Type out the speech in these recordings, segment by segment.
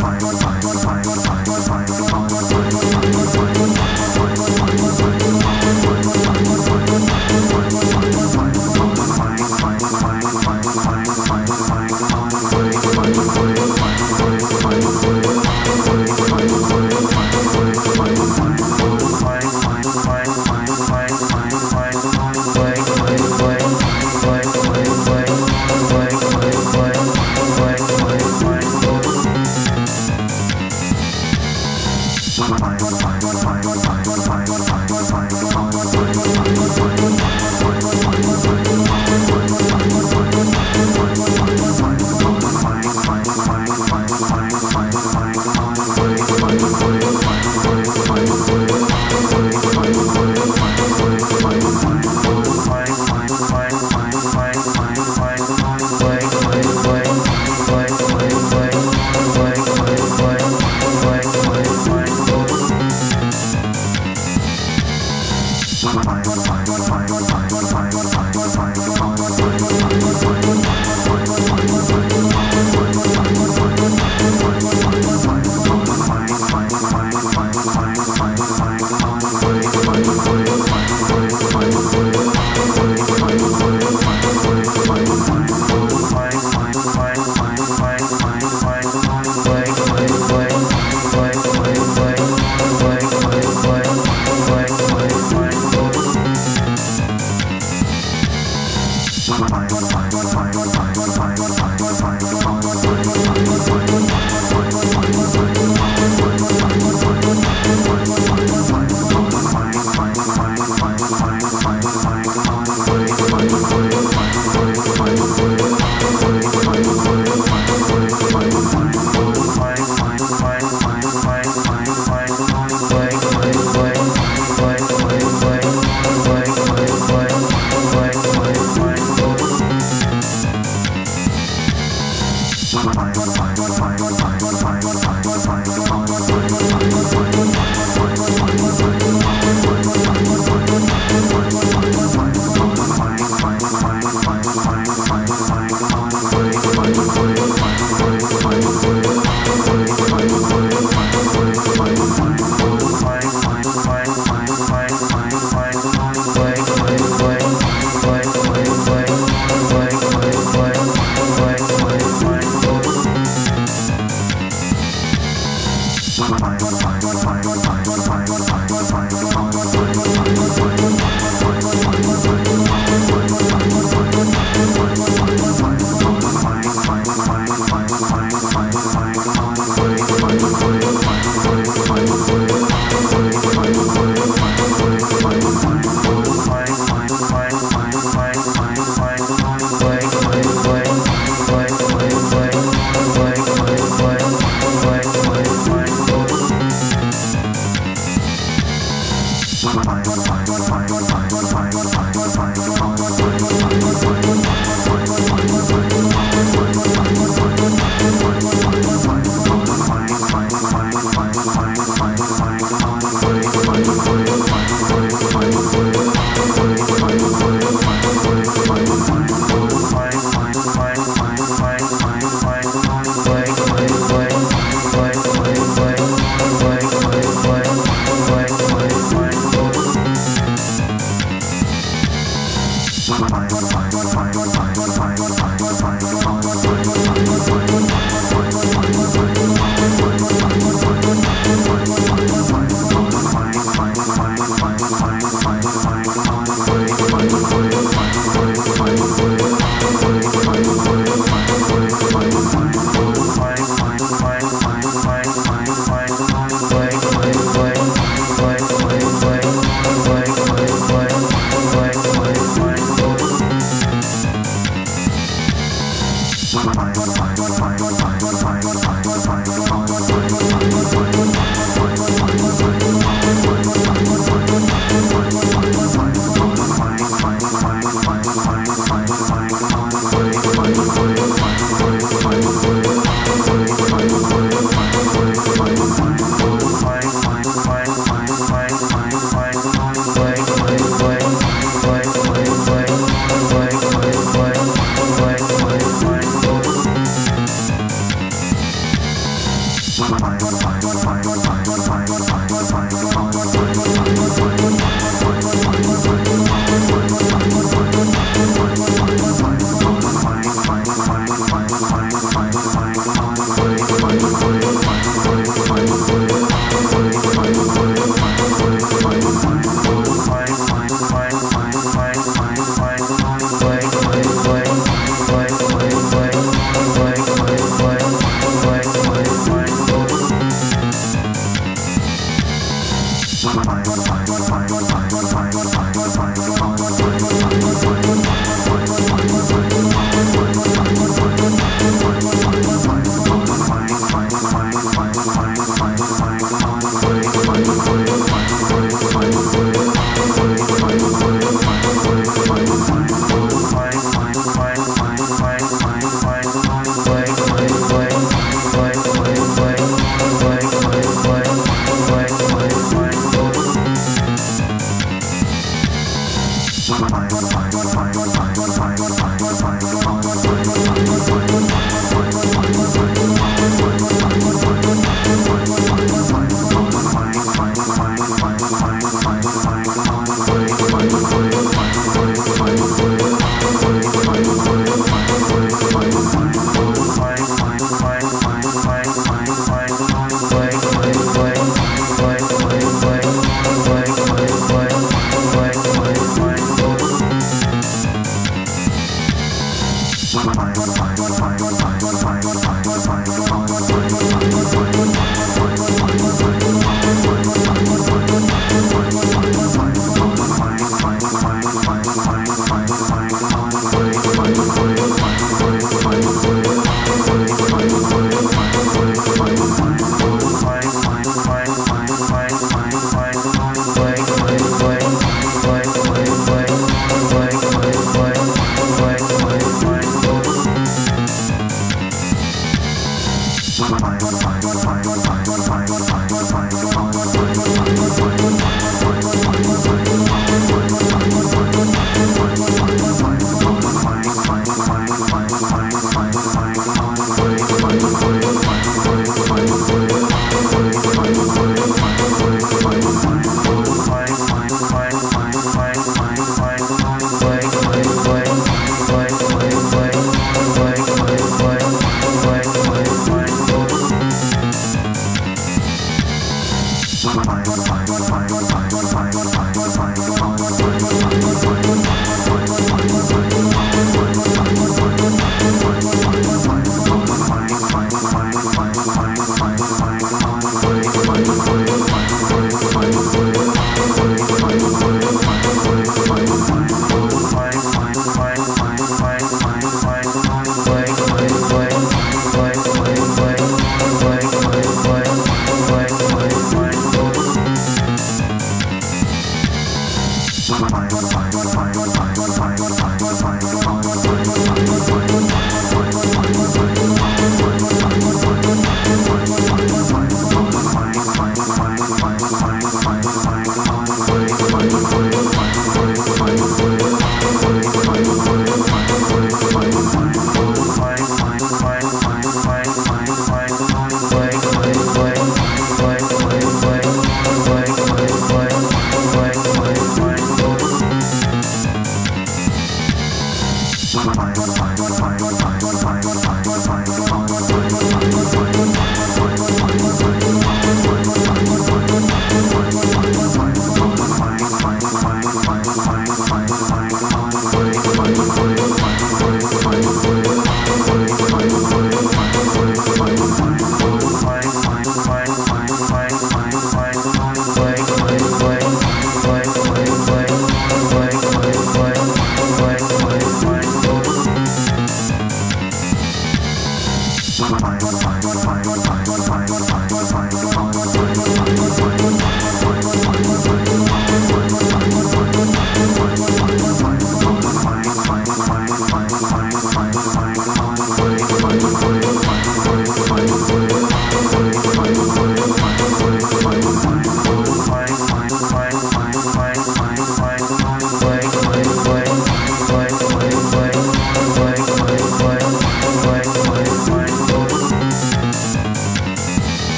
Bye.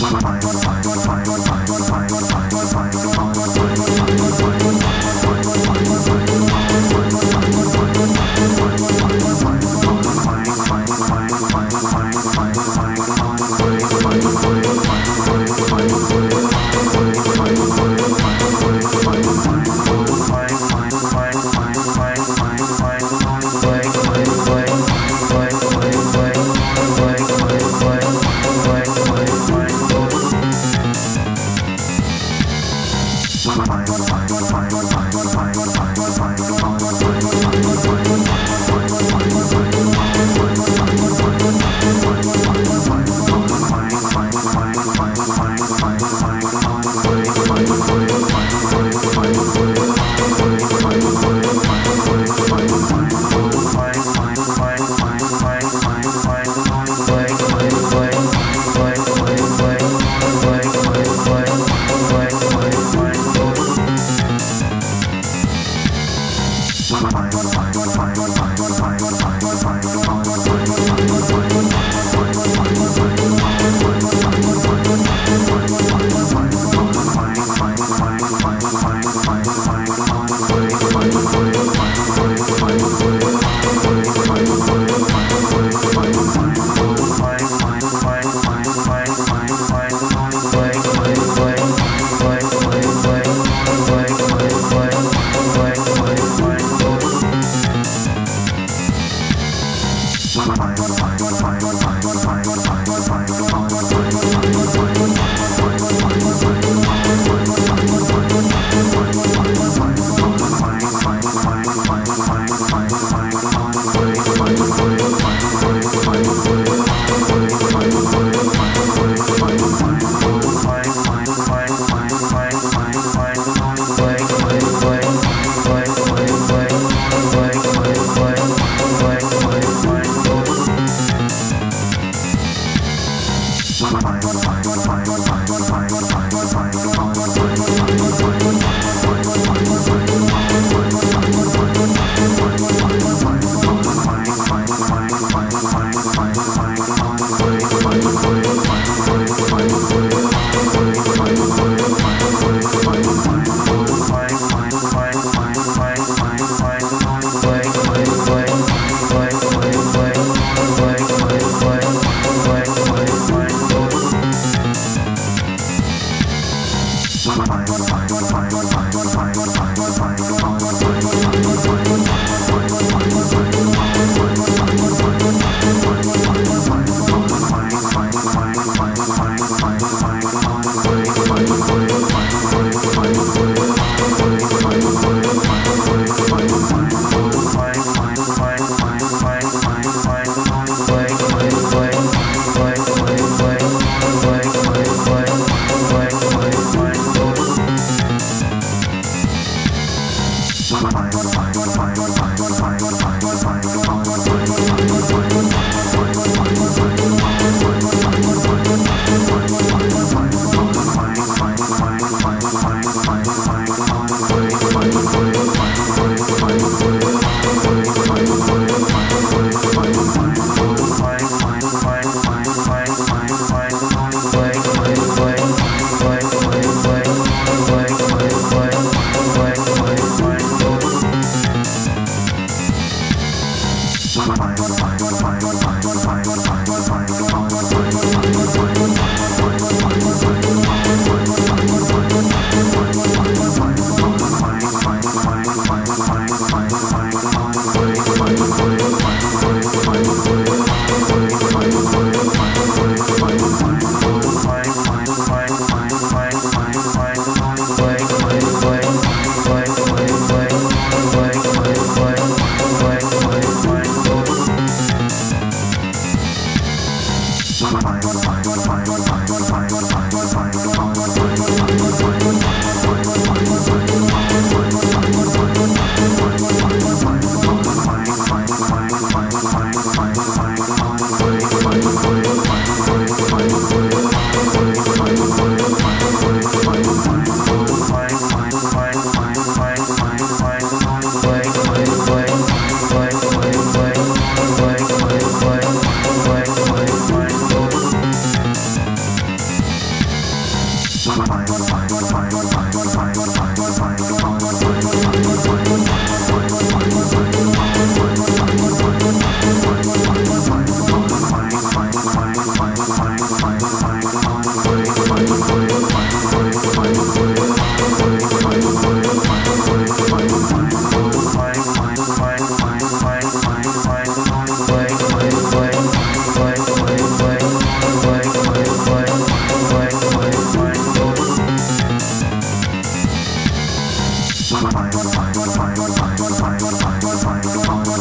Musik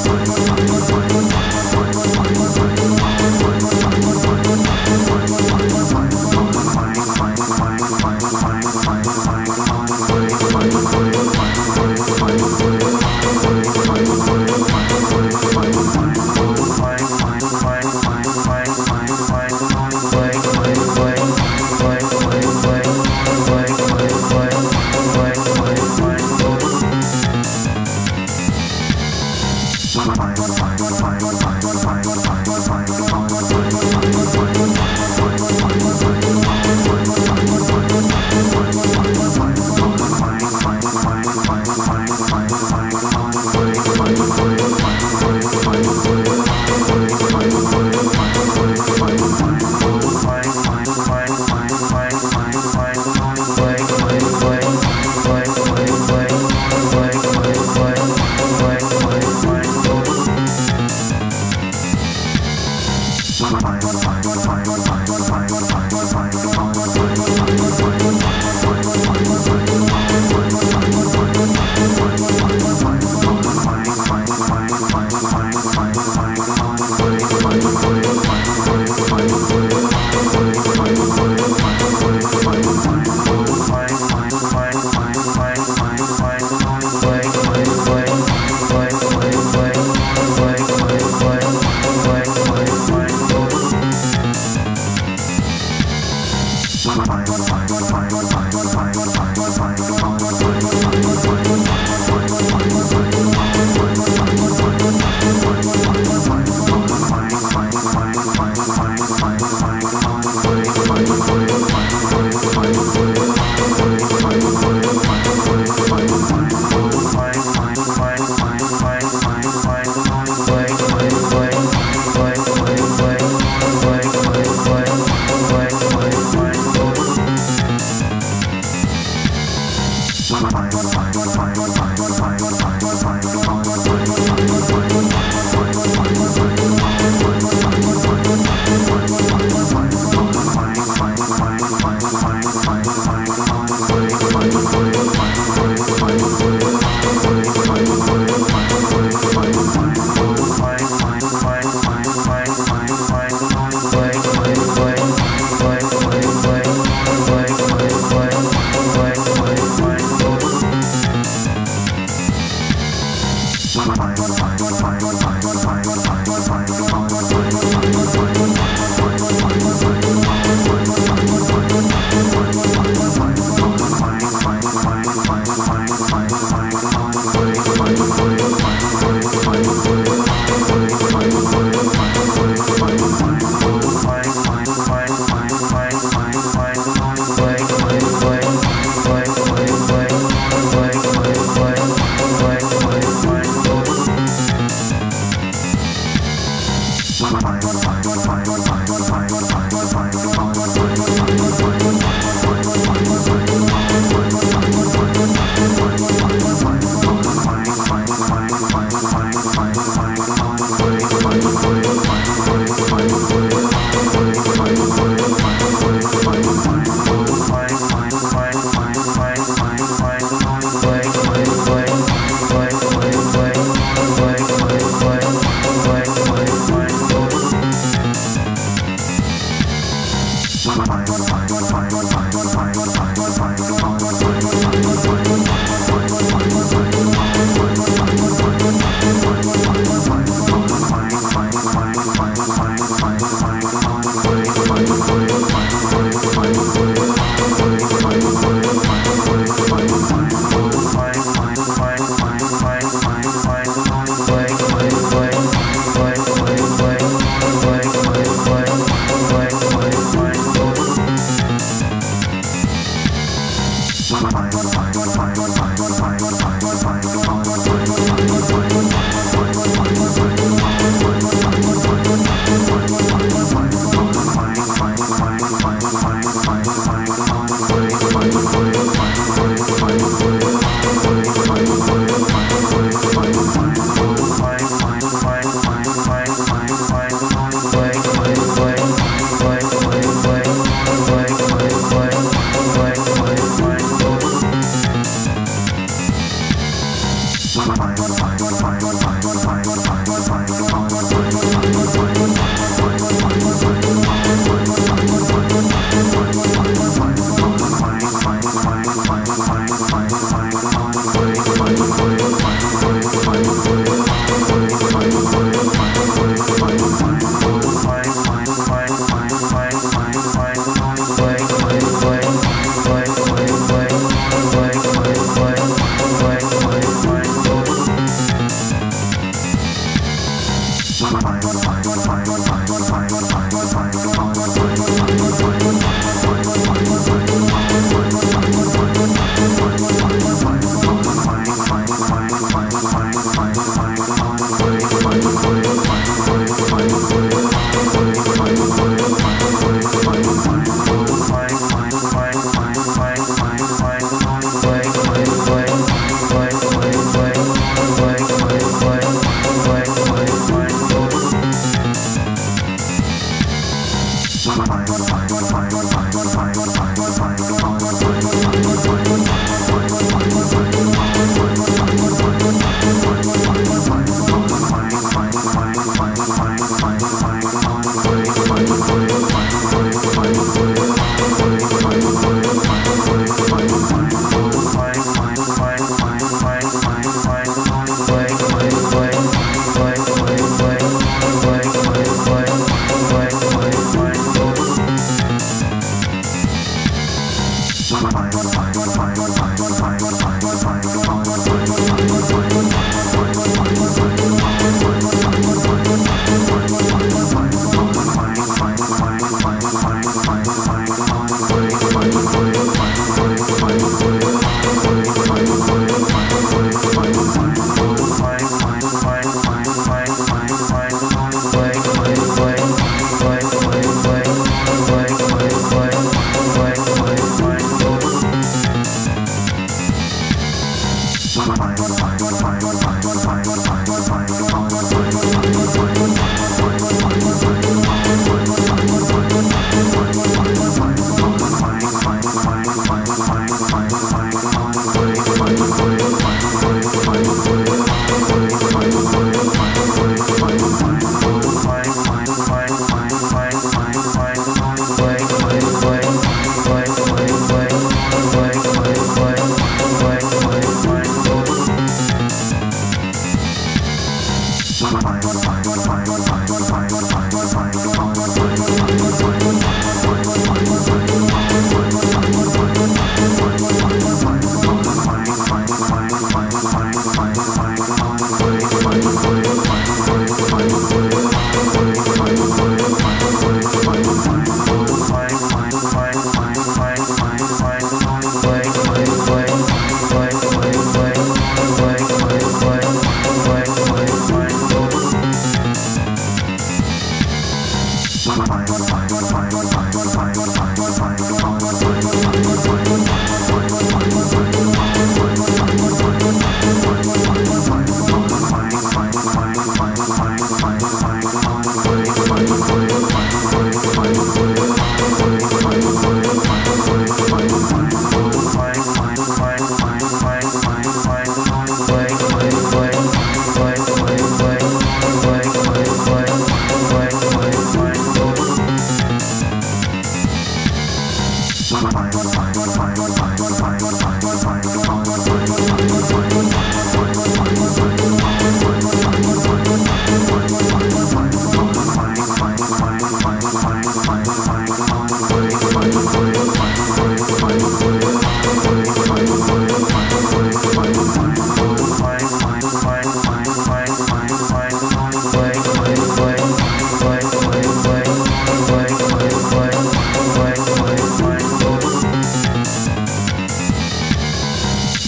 Science. Wait, wait, wait.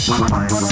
Bye.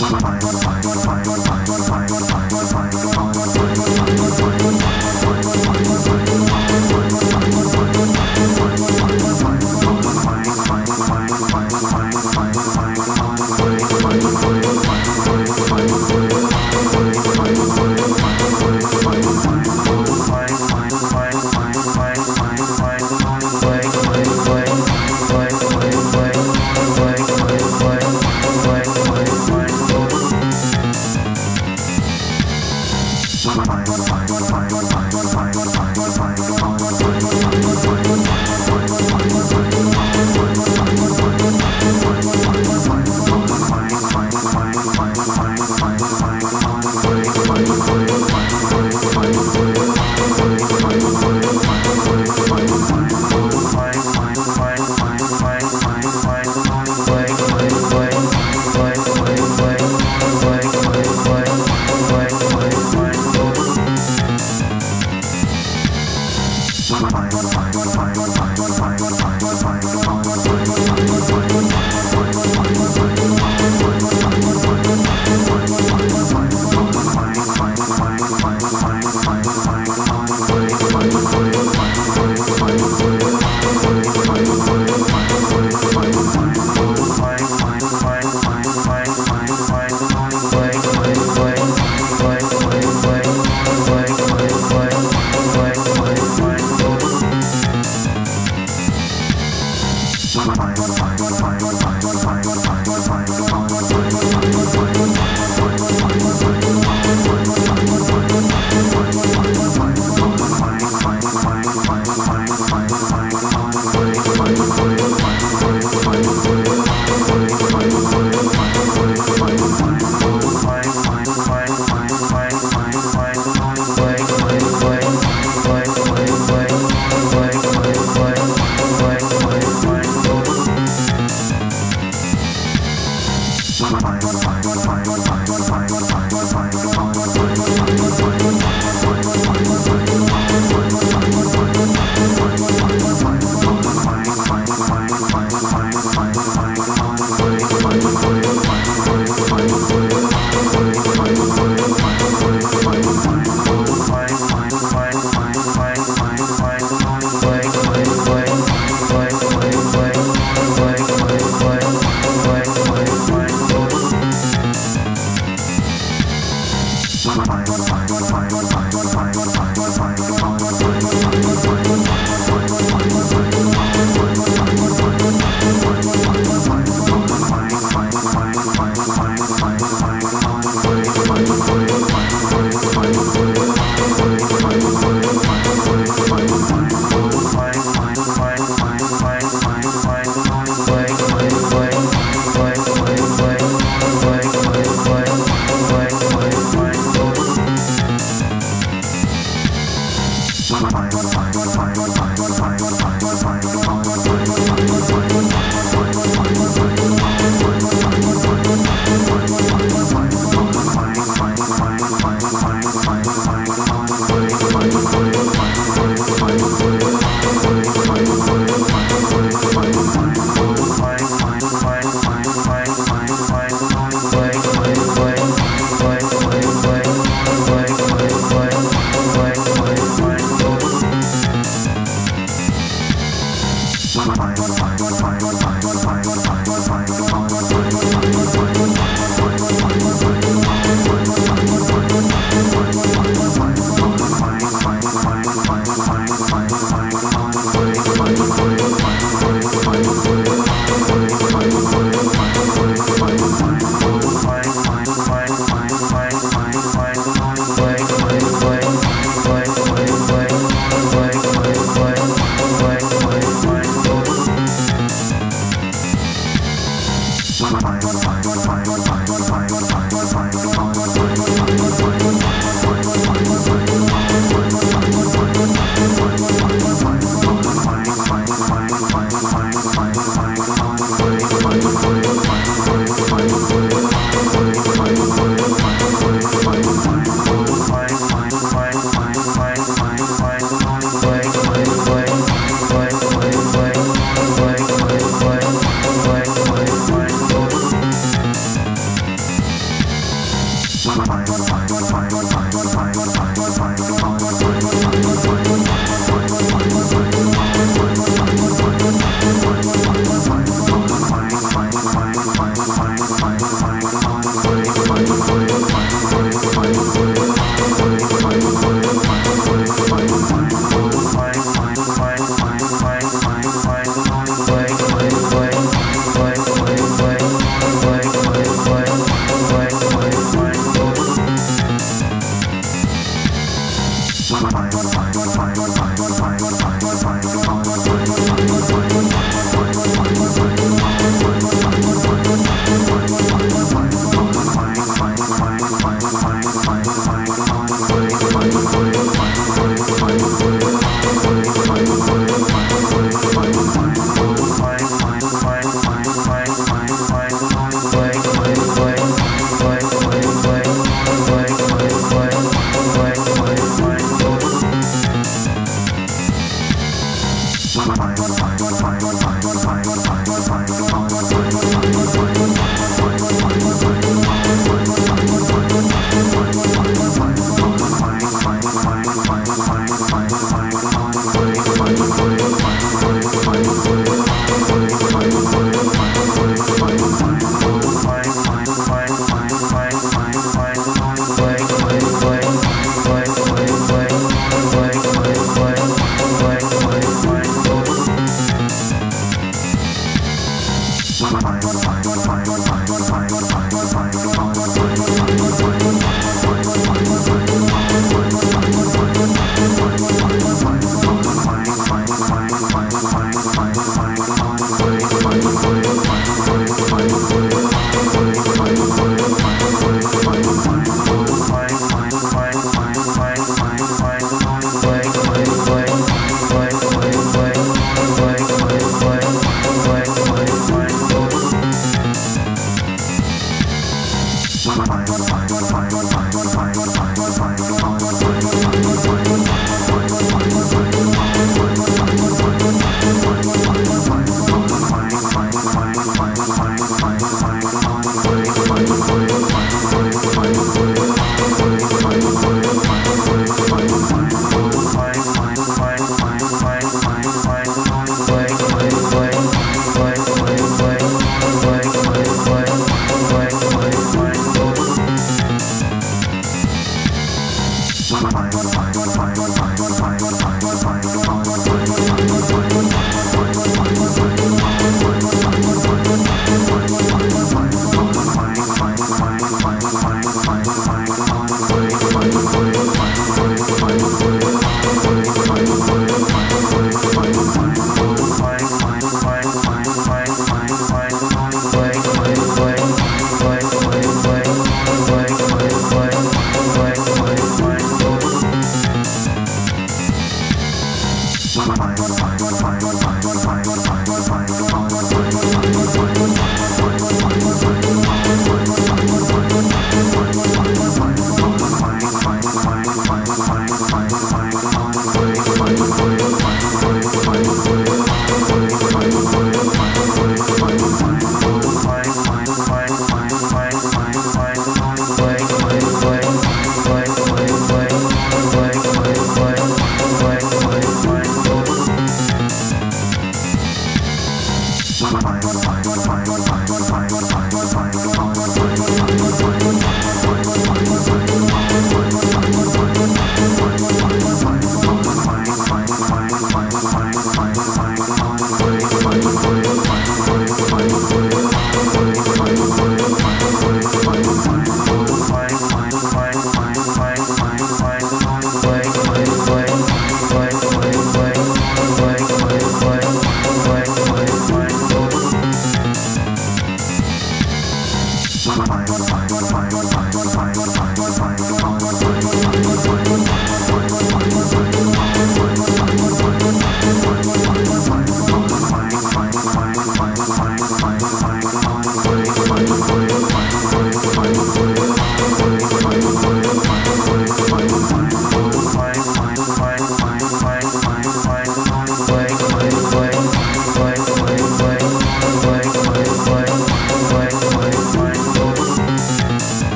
Bye.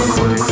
Thank.